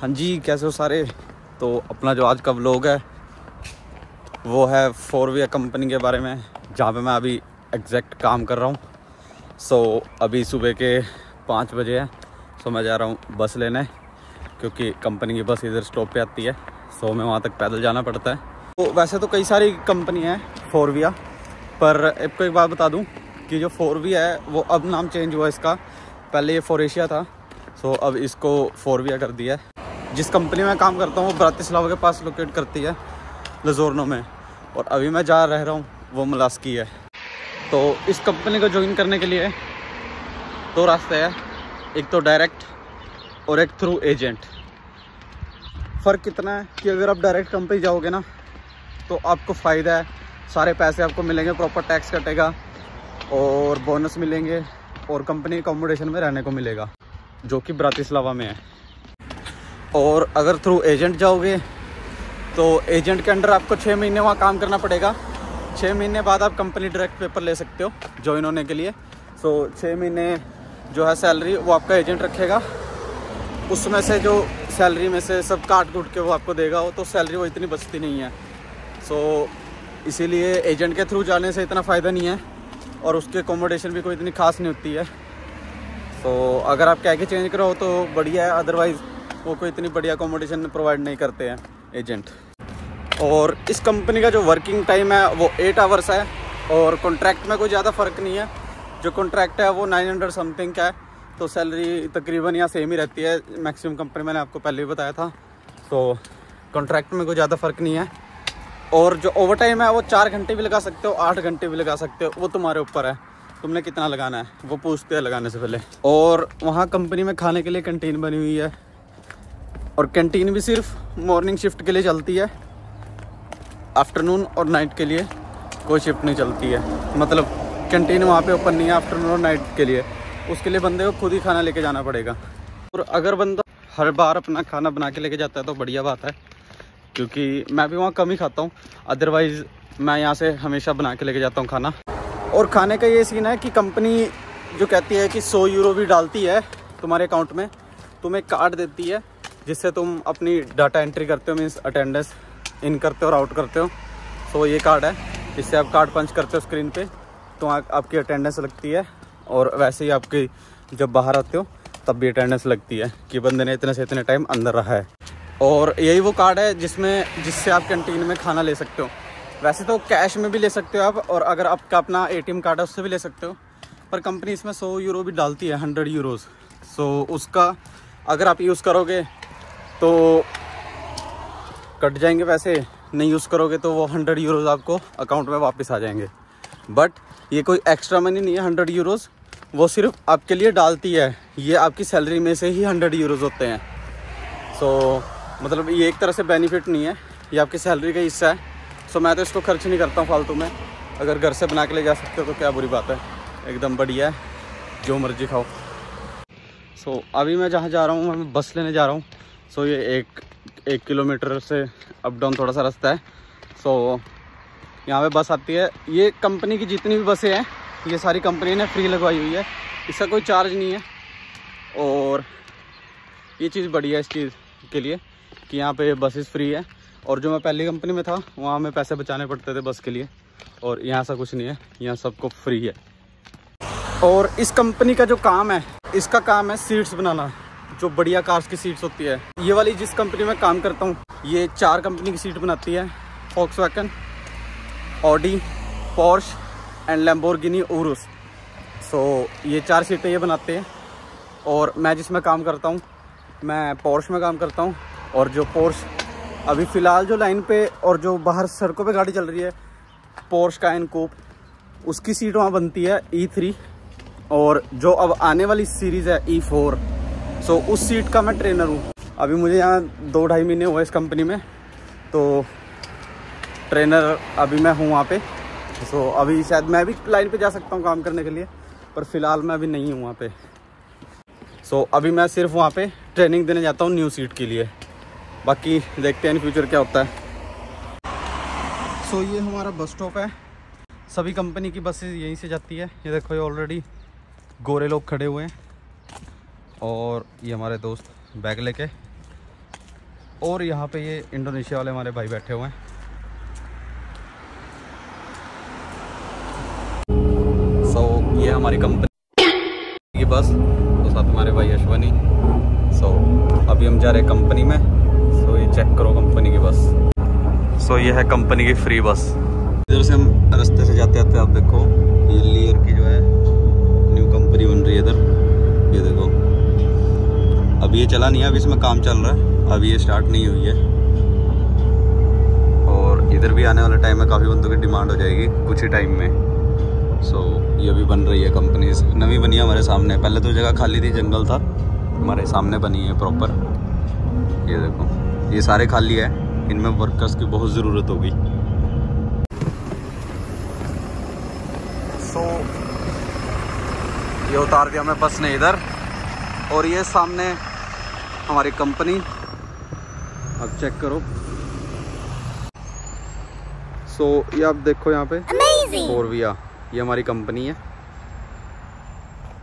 हाँ जी कैसे हो सारे? तो अपना जो आज का व्लॉग है वो है फोर वीयर कंपनी के बारे में जहाँ पे मैं अभी एग्जैक्ट काम कर रहा हूँ। सो so, अभी सुबह के पाँच बजे है सो so, मैं जा रहा हूँ बस लेने क्योंकि कंपनी की बस इधर स्टॉप पे आती है सो so, मैं वहाँ तक पैदल जाना पड़ता है। तो वैसे तो कई सारी कंपनी हैं फोर विया पर आपको एक बात बता दूँ कि जो फोर वी है वो अब नाम चेंज हुआ इसका। पहले ये फोर एशिया था सो अब इसको फोर विया कर दिया है। जिस कंपनी में काम करता हूँ, वो ब्रातिस्लावा के पास लोकेट करती है, लजोरनो में। और अभी मैं जहाँ रह रहा हूँ, वो मलास्की है। तो इस कंपनी को ज्वाइन करने के लिए दो रास्ते हैं। एक तो डायरेक्ट और एक थ्रू एजेंट फ़र्क कितना है कि अगर आप डायरेक्ट कंपनी जाओगे ना तो आपको फ़ायदा है। सारे पैसे आपको मिलेंगे प्रॉपर टैक्स कटेगा और बोनस मिलेंगे और कंपनी अकोमोडेशन में रहने को मिलेगा, जो कि ब्रातिस्लावा में है। और अगर थ्रू एजेंट जाओगे तो एजेंट के अंडर आपको छः महीने वहाँ काम करना पड़ेगा। छः महीने बाद आप कंपनी डायरेक्ट पेपर ले सकते हो, ज्वाइन होने के लिए। सो छः महीने जो है सैलरी, वो आपका एजेंट रखेगा। उसमें से जो सैलरी में से सब काट कूट के वो आपको देगा वो तो सैलरी वो इतनी बचती नहीं है। सो इसीलिए एजेंट के थ्रू जाने से इतना फ़ायदा नहीं है, और उसकी अकोमोडेशन भी कोई इतनी खास नहीं होती है। तो अगर आप कह के चेंज करो तो बढ़िया है अदरवाइज़ वो कोई इतनी बढ़िया अकोमोडेशन प्रोवाइड नहीं करते हैं एजेंट और इस कंपनी का जो वर्किंग टाइम है, वो एट आवर्स है और कॉन्ट्रैक्ट में कोई ज़्यादा फ़र्क नहीं है। जो कॉन्ट्रैक्ट है, वो नाइन हंड्रेड समथिंग का है तो सैलरी तकरीबन यहाँ सेम ही रहती है। मैक्सिमम कंपनी मैंने आपको पहले भी बताया था। तो कॉन्ट्रैक्ट में कोई ज़्यादा फ़र्क नहीं है। और जो ओवर टाइम है, वो चार घंटे भी लगा सकते हो, आठ घंटे भी लगा सकते हो, वो तुम्हारे ऊपर है। तुमने कितना लगाना है? वो पूछते हैं लगाने से पहले। और वहाँ कंपनी में खाने के लिए कंटीन बनी हुई है। और कैंटीन भी सिर्फ़ मॉर्निंग शिफ्ट के लिए चलती है। आफ्टरनून और नाइट के लिए कोई शिफ्ट नहीं चलती है। मतलब कैंटीन वहाँ पे ओपन नहीं है आफ्टरनून और नाइट के लिए। उसके लिए बंदे को खुद ही खाना लेके जाना पड़ेगा। और अगर बंदा हर बार अपना खाना बना के लेके जाता है तो बढ़िया बात है। क्योंकि मैं भी वहाँ कम ही खाता हूँ। अदरवाइज़ मैं यहाँ से हमेशा बना के लेके जाता हूँ खाना। और खाने का ये सीन है कि कंपनी जो कहती है कि सौ यूरो भी डालती है तुम्हारे अकाउंट में, तुम्हें कार्ड देती है। जिससे तुम अपनी डाटा एंट्री करते हो मीन्स अटेंडेंस इन करते हो और आउट करते हो। सो ये कार्ड है। इससे आप कार्ड पंच करते हो स्क्रीन पे तो आ, आपकी अटेंडेंस लगती है। और वैसे ही आपकी जब बाहर आते हो तब भी अटेंडेंस लगती है कि बंदे ने इतने से इतने टाइम अंदर रहा है। और यही वो कार्ड है जिसमें जिससे आप कैंटीन में खाना ले सकते हो। वैसे तो कैश में भी ले सकते हो आप और अगर आपका अपना एटीएम कार्ड है उससे भी ले सकते हो। पर कंपनी इसमें सौ यूरो भी डालती है हंड्रेड यूरोज़ सो उसका अगर आप यूज़ करोगे तो कट जाएँगे पैसे नहीं यूज़ करोगे तो वो हंड्रेड यूरोज़ आपको अकाउंट में वापस आ जाएँगे। बट ये कोई एक्स्ट्रा मनी नहीं है हंड्रेड यूरोज़ वो सिर्फ़ आपके लिए डालती है। ये आपकी सैलरी में से ही हंड्रेड यूरोज़ होते हैं। सो so, मतलब ये एक तरह से बेनिफिट नहीं है। ये आपकी सैलरी का हिस्सा है। सो so, मैं तो इसको खर्च नहीं करता हूँ फालतू में। अगर घर से बना के ले जा सकते हो तो क्या बुरी बात है। एकदम बढ़िया है। जो मर्ज़ी खाओ। सो so, अभी मैं जहाँ जा रहा हूँ मैं बस लेने जा रहा हूँ। सो ये एक एक किलोमीटर से अप डाउन थोड़ा सा रास्ता है। सो यहाँ पे बस आती है। ये कंपनी की जितनी भी बसें हैं, ये सारी कंपनी ने फ्री लगवाई हुई है। इसका कोई चार्ज नहीं है। और ये चीज़ बढ़िया है इस चीज़ के लिए कि यहाँ पे बसेस फ्री है। और जो मैं पहली कंपनी में था, वहाँ हमें पैसे बचाने पड़ते थे बस के लिए। और यहाँ ऐसा कुछ नहीं है। यहाँ सबको फ्री है। और इस कंपनी का जो काम है, इसका काम है सीट्स बनाना। जो बढ़िया कार्स की सीट्स होती है। ये वाली जिस कंपनी में काम करता हूँ, ये चार कंपनी की सीट बनाती है। Volkswagen Audi Porsche and Lamborghini Urus so ये चार सीटें ये बनाते हैं। और मैं जिसमें काम करता हूँ, मैं पोर्श में काम करता हूँ। और जो पोर्श अभी फ़िलहाल जो लाइन पे और जो बाहर सड़कों पे गाड़ी चल रही है पोर्श का एन कोप उसकी सीट वहाँ बनती है ई e थ्री और जो अब आने वाली सीरीज़ है ई फोर सो so, उस सीट का मैं ट्रेनर हूँ। अभी मुझे यहाँ दो ढाई महीने हुए इस कंपनी में। तो ट्रेनर अभी मैं हूँ वहाँ पे। सो so, अभी शायद मैं भी लाइन पे जा सकता हूँ काम करने के लिए पर फ़िलहाल मैं अभी नहीं हूँ वहाँ पे। सो so, अभी मैं सिर्फ़ वहाँ पे ट्रेनिंग देने जाता हूँ न्यू सीट के लिए। बाकी देखते हैं इन फ्यूचर क्या होता है। सो so, ये हमारा बस स्टॉप है। सभी कंपनी की बसेज यहीं से जाती है। ये देखो ये ऑलरेडी गोरे लोग खड़े हुए हैं। और ये हमारे दोस्त बैग लेके और यहाँ पे ये इंडोनेशिया वाले हमारे भाई बैठे हुए हैं। सो so, ये हमारी कंपनी की बस तो साथ हमारे भाई अश्वनी। सो so, अभी हम जा रहे हैं कंपनी में सो so, ये चेक करो कंपनी की बस। सो so, ये है कंपनी की फ्री बस। इधर से हम रास्ते से जाते आते आप देखो ये लियर की जो है न्यू कंपनी बन रही है इधर। ये देखो। अभी ये चला नहीं है अभी इसमें काम चल रहा है। अभी ये स्टार्ट नहीं हुई है। और इधर भी आने वाले टाइम में काफ़ी बंदों की डिमांड हो जाएगी कुछ ही टाइम में। सो so, ये भी बन रही है कंपनी नवी बनी है हमारे सामने। पहले तो जगह खाली थी जंगल था। हमारे सामने बनी है प्रॉपर ये देखो ये सारे खाली है। इनमें वर्कर्स की बहुत ज़रूरत होगी। सो so, ये उतार दिया मैं बस ने इधर। और ये सामने हमारी कंपनी। अब चेक करो। सो so, ये आप देखो यहाँ पे। फोर विया ये हमारी कंपनी है।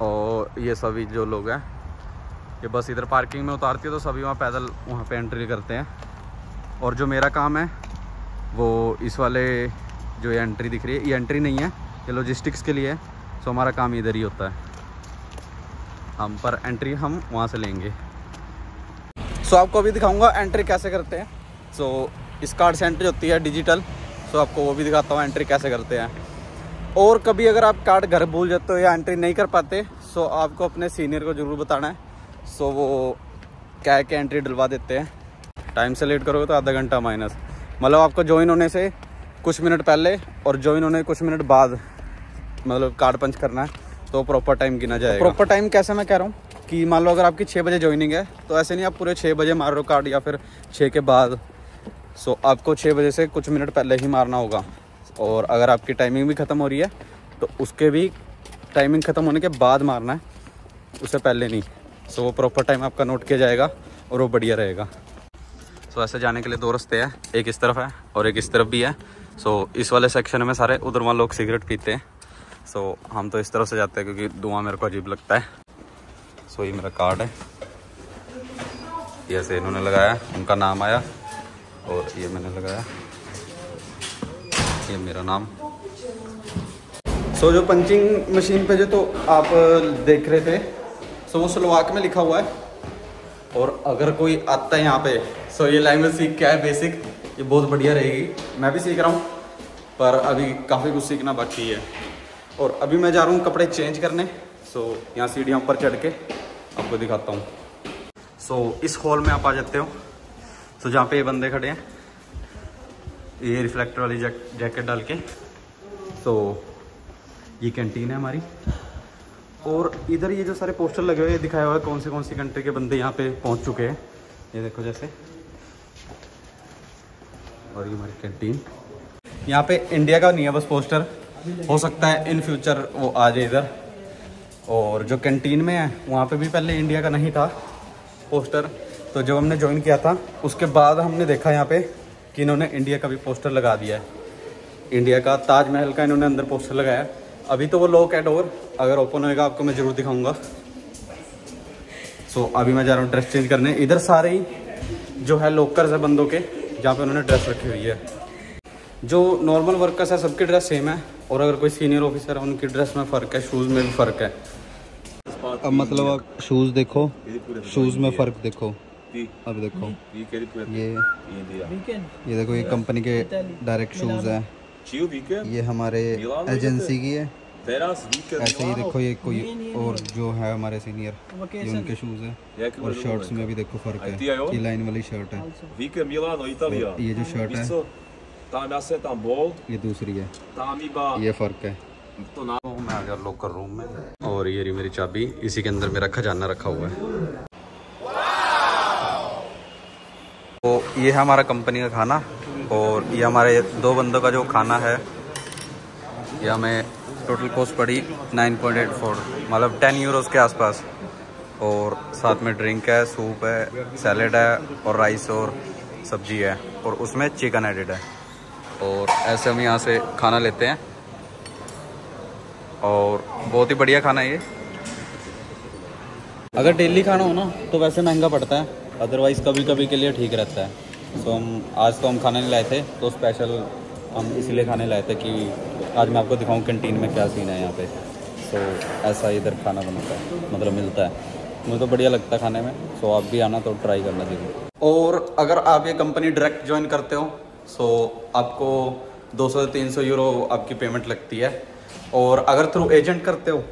और ये सभी जो लोग हैं ये बस इधर पार्किंग में उतारती है तो सभी वहाँ पैदल वहाँ पे एंट्री करते हैं। और जो मेरा काम है वो इस वाले जो ये एंट्री दिख रही है ये एंट्री नहीं है ये लॉजिस्टिक्स के लिए है। सो हमारा काम इधर ही होता है। हम पर एंट्री हम वहाँ से लेंगे। सो आपको अभी दिखाऊँगा एंट्री कैसे करते हैं। सो इस कार्ड से एंट्री होती है डिजिटल सो आपको वो भी दिखाता हूँ एंट्री कैसे करते हैं। और कभी अगर आप कार्ड घर भूल जाते हो या एंट्री नहीं कर पाते सो आपको अपने सीनियर को ज़रूर बताना है। सो वो कह के एंट्री डलवा देते हैं। टाइम से लेट करोगे तो आधा घंटा माइनस मतलब आपको ज्वाइन होने से कुछ मिनट पहले और ज्वाइन होने कुछ मिनट बाद मतलब कार्ड पंच करना है तो प्रॉपर टाइम गिना जाएगा। प्रॉपर टाइम कैसे मैं कह रहा हूँ? कि मान लो अगर आपकी छः बजे ज्वाइनिंग है तो ऐसे नहीं आप पूरे छः बजे मार रहे हो कार्ड या फिर छः के बाद। सो आपको छः बजे से कुछ मिनट पहले ही मारना होगा। और अगर आपकी टाइमिंग भी ख़त्म हो रही है तो उसके भी टाइमिंग ख़त्म होने के बाद मारना है। उससे पहले नहीं। सो वो प्रॉपर टाइम आपका नोट किया जाएगा और वो बढ़िया रहेगा। सो ऐसे जाने के लिए दो रास्ते हैं। एक इस तरफ़ है और एक इस तरफ़ भी है। सो इस वाले सेक्शन में सारे उधर वहाँ लोग सिगरेट पीते हैं। सो so, हम तो इस तरफ़ से जाते हैं क्योंकि धुआँ मेरे को अजीब लगता है। सो ये मेरा कार्ड है। ये ऐसे इन्होंने लगाया उनका नाम आया और ये मैंने लगाया। ये मेरा नाम। सो so, जो पंचिंग मशीन पे जो तो आप देख रहे थे सो so, वो सलवाक में लिखा हुआ है। और अगर कोई आता है यहाँ पे सो so, ये लैंग्वेज सीख क्या है बेसिक ये बहुत बढ़िया रहेगी। मैं भी सीख रहा हूँ पर अभी काफ़ी कुछ सीखना बाकी है। और अभी मैं जा रहा हूँ कपड़े चेंज करने सो यहाँ सीढ़ियाँ ऊपर चढ़ के। आपको दिखाता हूँ। सो so, इस हॉल में आप आ जाते हो। सो so, जहाँ पे ये बंदे खड़े हैं। ये रिफ्लेक्टर वाली जैकेट डाल के। सो so, ये कैंटीन है हमारी। और इधर ये जो सारे पोस्टर लगे हुए हैं दिखाया हुआ है कौन से कौन सी कंट्री के बंदे यहाँ पे पहुँच चुके हैं। ये देखो जैसे। और ये हमारी कैंटीन यहाँ पे इंडिया का नहीं है बस पोस्टर हो सकता है इन फ्यूचर वो आ जाए इधर। और जो कैंटीन में है वहाँ पे भी पहले इंडिया का नहीं था पोस्टर तो जब हमने ज्वाइन किया था उसके बाद हमने देखा यहाँ पे कि इन्होंने इंडिया का भी पोस्टर लगा दिया है। इंडिया का ताजमहल का इन्होंने अंदर पोस्टर लगाया अभी तो वो लॉक है डोर अगर ओपन होएगा आपको मैं ज़रूर दिखाऊँगा। सो so, अभी मैं जा रहा हूँ ड्रेस चेंज करने। इधर सारे ही जो है लोकर्स है बंदों के जहाँ पे उन्होंने ड्रेस रखी हुई है। जो नॉर्मल वर्कर्स है सबकी ड्रेस सेम है। और अगर कोई सीनियर ऑफिसर है उनकी ड्रेस में फ़र्क है शूज़ में भी फ़र्क है। अब मतलब शूज़ देखो शूज़ में फ़र्क देखो। अब देखो। ये ये देखो, ये कंपनी के डायरेक्ट शूज़ हैं। ये हमारे एजेंसी की है। ऐसे ही देखो, ये कोई और जो है हमारे सीनियर ये उनके शूज़ है। और शर्ट्स में भी देखो फ़र्क है। ये लाइन वाली शर्ट है। ये जो शर्ट है, ये दूसरी है। ये फ़र्क है। तो ना मैं आ गया रूम में और ये रही मेरी चाबी। इसी के अंदर मेरा खजाना रखा हुआ है। तो ये है हमारा कंपनी का खाना और ये हमारे दो बंदों का जो खाना है, ये हमें टोटल कॉस्ट पड़ी 9.84 मतलब 10 यूरोस के आसपास। और साथ में ड्रिंक है सूप है सैलेड है और राइस और सब्ज़ी है और उसमें चिकन एडिड है। और ऐसे हम यहाँ से खाना लेते हैं। और बहुत ही बढ़िया खाना है ये। अगर डेली खाना हो ना तो वैसे महँगा पड़ता है। अदरवाइज़ कभी कभी के लिए ठीक रहता है। सो हम आज तो हम खाना नहीं लाए थे तो स्पेशल हम इसलिए खाने लाए थे कि आज मैं आपको दिखाऊँ कैंटीन में क्या सीन है यहाँ पे। सो ऐसा इधर खाना बनता है मतलब मिलता है। मुझे तो बढ़िया लगता है खाने में सो आप भी आना तो ट्राई करना ज़रूर। और अगर आप ये कंपनी डायरेक्ट ज्वाइन करते हो सो आपको 200 से 300 यूरो आपकी पेमेंट लगती है। और अगर थ्रू एजेंट करते हो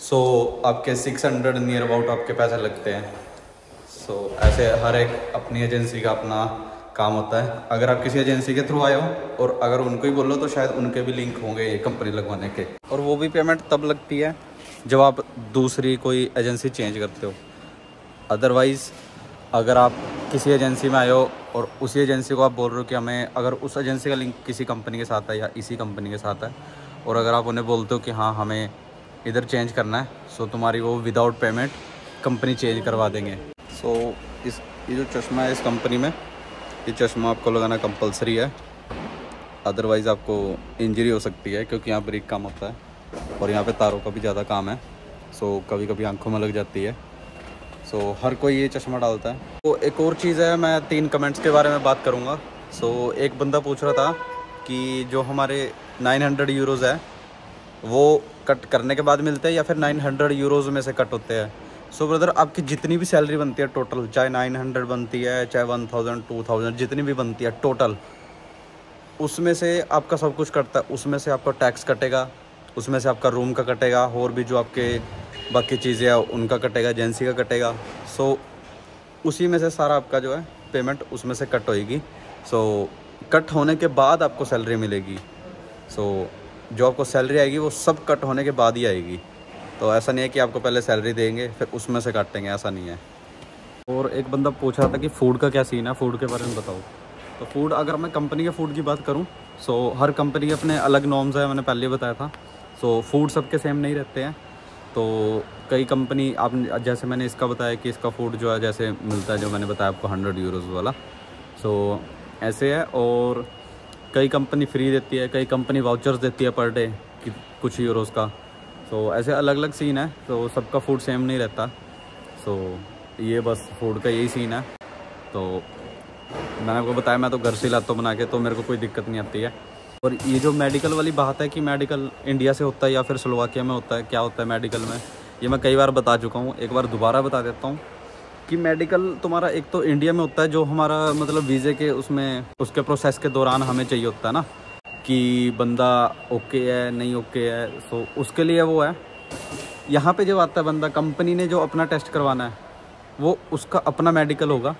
सो so, आपके 600 नियर अबाउट आपके पैसे लगते हैं। सो so, ऐसे हर एक अपनी एजेंसी का अपना काम होता है। अगर आप किसी एजेंसी के थ्रू आए हो और अगर उनको ही बोलो तो शायद उनके भी लिंक होंगे ये कंपनी लगवाने के। और वो भी पेमेंट तब लगती है जब आप दूसरी कोई एजेंसी चेंज करते हो। अदरवाइज़ अगर आप किसी एजेंसी में आए हो और उसी एजेंसी को आप बोल रहे हो कि हमें अगर उस एजेंसी का लिंक किसी कंपनी के साथ है या इसी कंपनी के साथ है और अगर आप उन्हें बोलते हो कि हाँ हमें इधर चेंज करना है सो तुम्हारी वो विदाउट पेमेंट कंपनी चेंज करवा देंगे। सो so, इस ये जो चश्मा है इस कंपनी में ये चश्मा आपको लगाना कंपलसरी है। अदरवाइज़ आपको इंजरी हो सकती है क्योंकि यहाँ ब्रेक काम होता है और यहाँ पे तारों का भी ज़्यादा काम है। सो so, कभी कभी आँखों में लग जाती है। सो so, हर कोई ये चश्मा डालता है। तो एक और चीज़ है मैं तीन कमेंट्स के बारे में बात करूँगा। सो so, एक बंदा पूछ रहा था कि जो हमारे 900 यूरोज़ है वो कट करने के बाद मिलते हैं या फिर 900 यूरोज़ में से कट होते हैं? सो ब्रदर आपकी जितनी भी सैलरी बनती है टोटल चाहे 900 बनती है चाहे 1000 2000 जितनी भी बनती है टोटल उसमें से आपका सब कुछ कटता है। उसमें से आपका टैक्स कटेगा उसमें से आपका रूम का कटेगा और भी जो आपके बाकी चीज़ें हैं उनका कटेगा एजेंसी का कटेगा। सो उसी में से सारा आपका जो है पेमेंट उसमें से कट होएगी। सो so, कट होने के बाद आपको सैलरी मिलेगी। सो so, जो आपको सैलरी आएगी वो सब कट होने के बाद ही आएगी। तो ऐसा नहीं है कि आपको पहले सैलरी देंगे फिर उसमें से काटेंगे ऐसा नहीं है। और एक बंदा पूछ रहा था कि फ़ूड का क्या सीन है? फ़ूड के बारे में बताओ। तो फ़ूड अगर मैं कंपनी के फ़ूड की बात करूँ सो so, हर कंपनी के अपने अलग नॉर्म्स हैं मैंने पहले बताया था। सो so, फ़ूड सबके सेम नहीं रहते हैं। तो कई कंपनी आप जैसे मैंने इसका बताया कि इसका फ़ूड जो है जैसे मिलता है जो मैंने बताया आपको हंड्रेड यूरोज़ वाला। सो ऐसे है और कई कंपनी फ्री देती है कई कंपनी वाउचर्स देती है पर डे कुछ यूरोज़ का। So, ऐसे अलग अलग सीन है तो सबका फ़ूड सेम नहीं रहता। सो ये बस फ़ूड का यही सीन है। तो मैंने आपको बताया मैं तो घर से लाता हूँ बना के तो मेरे को कोई दिक्कत नहीं आती है। और ये जो मेडिकल वाली बात है कि मेडिकल इंडिया से होता है या फिर स्लोवाकिया में होता है क्या होता है मेडिकल में ये मैं कई बार बता चुका हूँ। एक बार दोबारा बता देता हूँ। कि मेडिकल तुम्हारा एक तो इंडिया में होता है, जो हमारा मतलब वीज़े के उसमें, उसके प्रोसेस के दौरान हमें चाहिए होता है ना, कि बंदा ओके है, नहीं ओके है सो उसके लिए वो है। यहाँ पे जब आता है बंदा कंपनी ने जो अपना टेस्ट करवाना है, वो उसका अपना मेडिकल होगा।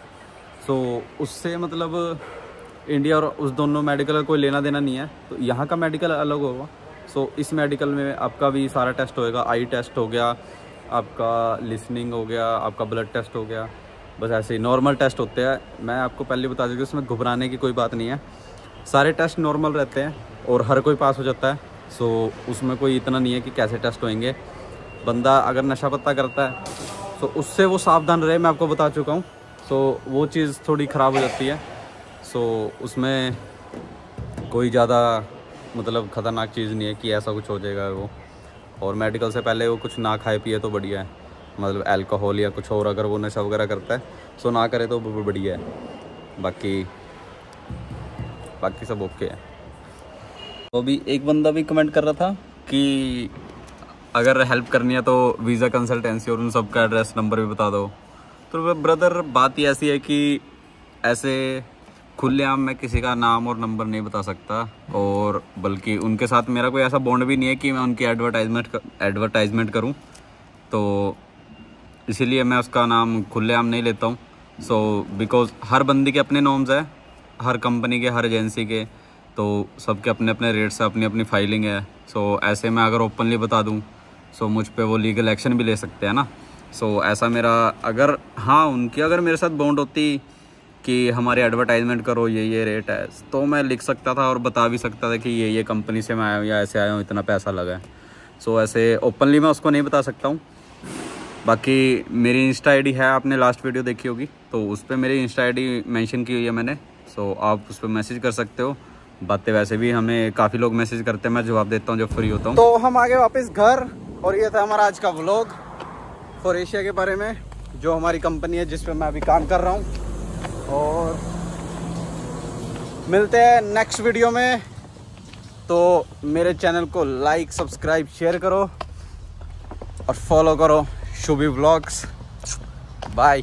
सो उससे मतलब इंडिया और उस दोनों मेडिकल का कोई लेना देना नहीं है तो यहाँ का मेडिकल अलग होगा। सो इस मेडिकल में आपका भी सारा टेस्ट होएगा आई टेस्ट हो गया आपका लिसनिंग हो गया, आपका ब्लड टेस्ट हो गया, बस ऐसे ही नॉर्मल टेस्ट होते हैं। मैं आपको पहले बता दूँ उसमें घबराने की कोई बात नहीं है। सारे टेस्ट नॉर्मल रहते हैं और हर कोई पास हो जाता है। सो उसमें कोई इतना नहीं है कि कैसे टेस्ट होंगे बंदा अगर नशा पत्ता करता है तो उससे वो सावधान रहे, मैं आपको बता चुका हूँ। सो वो चीज़ थोड़ी ख़राब हो जाती है। सो उसमें कोई ज़्यादा मतलब ख़तरनाक चीज़ नहीं है कि ऐसा कुछ हो जाएगा वो। और मेडिकल से पहले वो कुछ ना खाए, पिए तो बढ़िया है। मतलब अल्कोहल या कुछ और अगर वो नशा वगैरह करता है सो ना करे तो बढ़िया है। बाकी बाकी सब ओके है। तो अभी एक बंदा भी कमेंट कर रहा था कि अगर हेल्प करनी है तो वीज़ा कंसल्टेंसी और उन सब का एड्रेस नंबर भी बता दो। तो ब्रदर बात ही ऐसी है कि ऐसे खुलेआम मैं किसी का नाम और नंबर नहीं बता सकता और बल्कि उनके साथ मेरा कोई ऐसा बॉन्ड भी नहीं है कि मैं उनकी एडवर्टाइजमेंट एडवर्टाइजमेंट करूँ। तो इसीलिए मैं उसका नाम खुलेआम नहीं लेता हूँ। सो बिकॉज़ हर बंदी के अपने नॉर्म्स है हर कंपनी के हर एजेंसी के तो सबके अपने अपने रेट्स है अपनी अपनी फाइलिंग है। सो so, ऐसे मैं अगर ओपनली बता दूँ सो so, मुझ पर वो लीगल एक्शन भी ले सकते हैं ना। सो so, ऐसा मेरा अगर हाँ उनकी अगर मेरे साथ बॉन्ड होती कि हमारे एडवर्टाइजमेंट करो, ये ये रेट है। तो मैं लिख सकता था और बता भी सकता था कि ये ये कंपनी से मैं आया हूँ या ऐसे आया हूँ, इतना पैसा लगा है। सो ऐसे ओपनली मैं उसको नहीं बता सकता हूँ। बाकी मेरी इंस्टा आईडी है, आपने लास्ट वीडियो देखी होगी। तो उस पर मेरी इंस्टा आईडी मेंशन की हुई है मैंने। सो आप उस पर मैसेज कर सकते हो। बातें वैसे भी हमें काफ़ी लोग मैसेज करते हैं, मैं जवाब देता हूँ जब फ्री होता हूँ। तो हम आगे वापस घर, और ये था हमारा आज का व्लॉग फॉर एशिया के बारे में, जो हमारी कंपनी है, जिस पे मैं अभी काम कर रहा हूँ। और मिलते हैं नेक्स्ट वीडियो में। तो मेरे चैनल को लाइक सब्सक्राइब शेयर करो और फॉलो करो शुभी ब्लॉग्स बाय